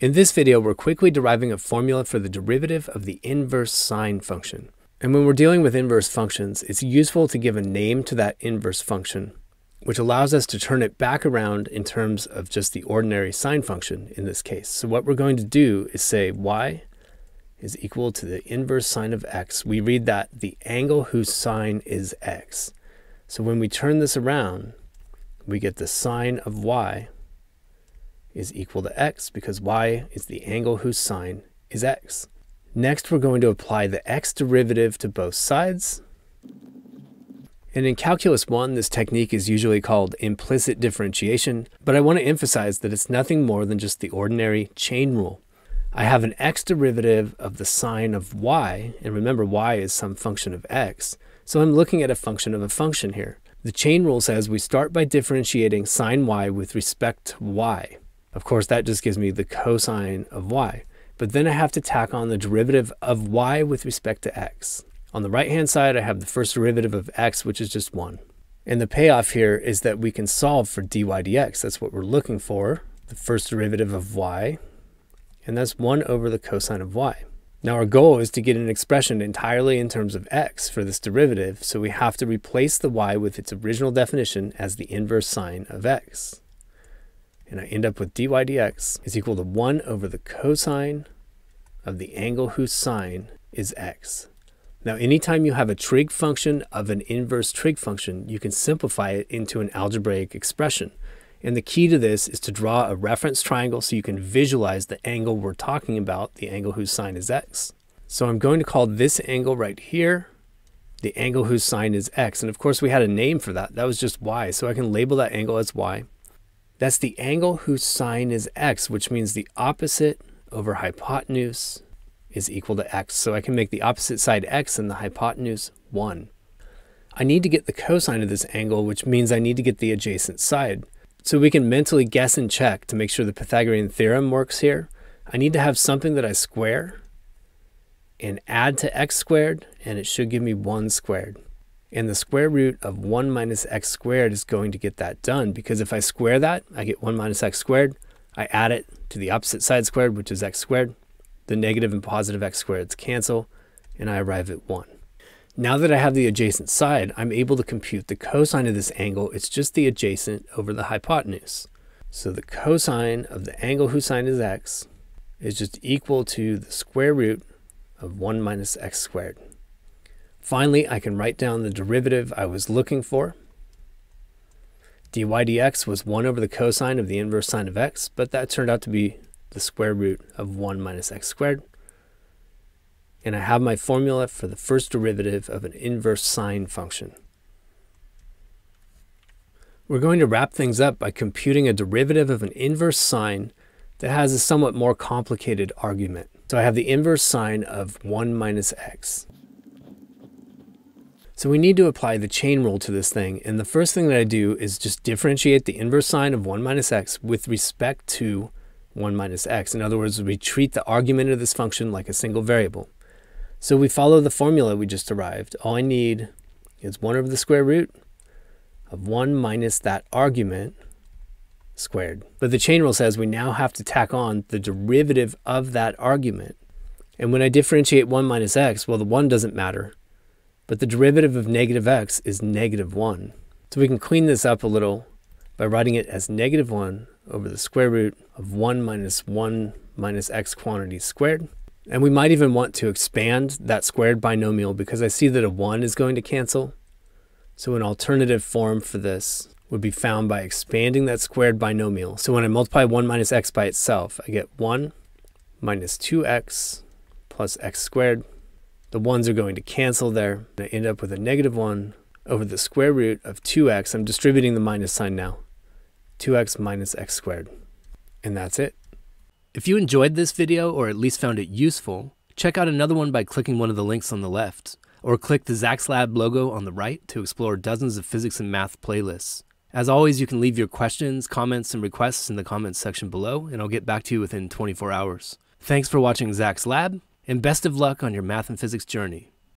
In this video, we're quickly deriving a formula for the derivative of the inverse sine function. And when we're dealing with inverse functions, it's useful to give a name to that inverse function, which allows us to turn it back around in terms of just the ordinary sine function in this case. So what we're going to do is say y is equal to the inverse sine of x. We read that the angle whose sine is x. So when we turn this around, we get the sine of y is equal to x because y is the angle whose sine is x. Next, we're going to apply the x derivative to both sides. And in Calculus 1, this technique is usually called implicit differentiation, but I want to emphasize that it's nothing more than just the ordinary chain rule. I have an x derivative of the sine of y, and remember y is some function of x, so I'm looking at a function of a function here. The chain rule says we start by differentiating sine y with respect to y. Of course, that just gives me the cosine of y. But then I have to tack on the derivative of y with respect to x. On the right-hand side, I have the first derivative of x, which is just 1. And the payoff here is that we can solve for dy dx. That's what we're looking for, the first derivative of y, and that's 1 over the cosine of y. Now our goal is to get an expression entirely in terms of x for this derivative, so we have to replace the y with its original definition as the inverse sine of x and I end up with dy dx is equal to 1 over the cosine of the angle whose sine is x. Now, anytime you have a trig function of an inverse trig function, you can simplify it into an algebraic expression. And the key to this is to draw a reference triangle so you can visualize the angle we're talking about, the angle whose sine is x. So I'm going to call this angle right here the angle whose sine is x. And of course, we had a name for that. That was just y. So I can label that angle as y. That's the angle whose sine is x, which means the opposite over hypotenuse is equal to x. So I can make the opposite side x and the hypotenuse 1. I need to get the cosine of this angle, which means I need to get the adjacent side. So we can mentally guess and check to make sure the Pythagorean theorem works here. I need to have something that I square and add to x squared, and it should give me 1 squared. And the square root of 1 minus x squared is going to get that done because if I square that, I get 1 minus x squared. I add it to the opposite side squared, which is x squared. The negative and positive x squareds cancel, and I arrive at 1. Now that I have the adjacent side, I'm able to compute the cosine of this angle. It's just the adjacent over the hypotenuse. So the cosine of the angle whose sine is x is just equal to the square root of 1 minus x squared. Finally, I can write down the derivative I was looking for. dy dx was 1 over the cosine of the inverse sine of x, but that turned out to be the square root of 1 minus x squared. And I have my formula for the first derivative of an inverse sine function. We're going to wrap things up by computing a derivative of an inverse sine that has a somewhat more complicated argument. So I have the inverse sine of 1 minus x. So we need to apply the chain rule to this thing. And the first thing that I do is just differentiate the inverse sine of 1 minus x with respect to 1 minus x. In other words, we treat the argument of this function like a single variable. So we follow the formula we just derived. All I need is 1 over the square root of 1 minus that argument squared. But the chain rule says we now have to tack on the derivative of that argument. And when I differentiate 1 minus x, well, the 1 doesn't matter but the derivative of negative x is negative 1. So we can clean this up a little by writing it as negative 1 over the square root of 1 minus 1 minus x quantity squared. And we might even want to expand that squared binomial because I see that a 1 is going to cancel. So an alternative form for this would be found by expanding that squared binomial. So when I multiply 1 minus x by itself, I get 1 minus 2x plus x squared the ones are going to cancel there. I end up with a negative 1 over the square root of 2x. I'm distributing the minus sign now. 2x minus x squared. And that's it. If you enjoyed this video or at least found it useful, check out another one by clicking one of the links on the left, or click the Zak's Lab logo on the right to explore dozens of physics and math playlists. As always, you can leave your questions, comments, and requests in the comments section below, and I'll get back to you within 24 hours. Thanks for watching Zak's Lab, and best of luck on your math and physics journey.